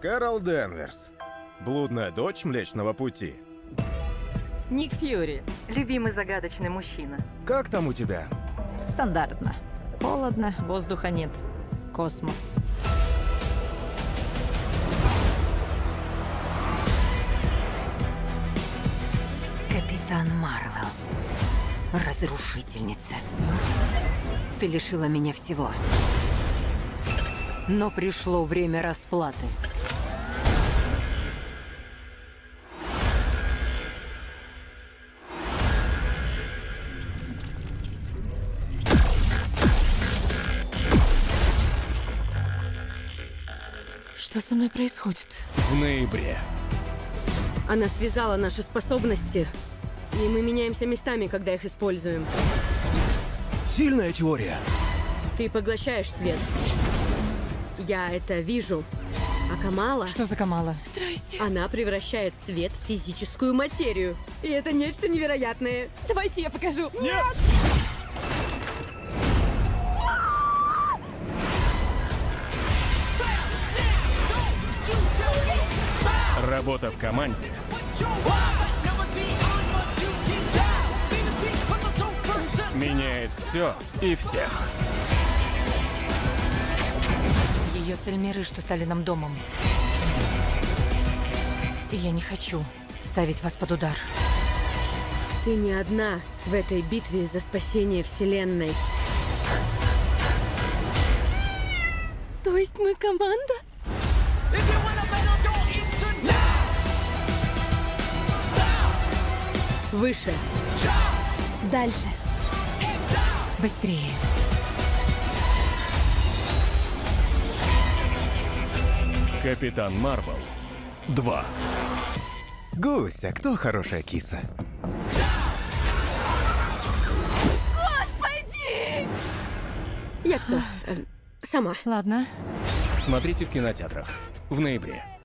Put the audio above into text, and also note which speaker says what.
Speaker 1: Кэрол Дэнверс. Блудная дочь Млечного Пути.
Speaker 2: Ник Фьюри. Любимый загадочный мужчина.
Speaker 1: Как там у тебя?
Speaker 2: Стандартно. Холодно, воздуха нет. Космос.
Speaker 3: Капитан Марвел. Разрушительница. Ты лишила меня всего. Но пришло время расплаты.
Speaker 2: Что со мной происходит?
Speaker 4: В ноябре.
Speaker 5: Она связала наши способности, и мы меняемся местами, когда их используем.
Speaker 4: Сильная теория.
Speaker 5: Ты поглощаешь свет. Я это вижу. А Камала,
Speaker 2: Что за Камала?
Speaker 5: она превращает свет в физическую материю. И это нечто невероятное. Давайте я покажу. Нет!
Speaker 4: Работа в команде. Меняет все и всех.
Speaker 2: Ее цель миры, что стали нам домом. И я не хочу ставить вас под удар.
Speaker 5: Ты не одна в этой битве за спасение Вселенной. То есть мы команда? Выше. Дальше.
Speaker 2: Быстрее.
Speaker 4: Капитан Марвел 2.
Speaker 1: Гусь, а кто хорошая киса?
Speaker 5: Я все. сама.
Speaker 2: Ладно.
Speaker 4: Смотрите в кинотеатрах в ноябре.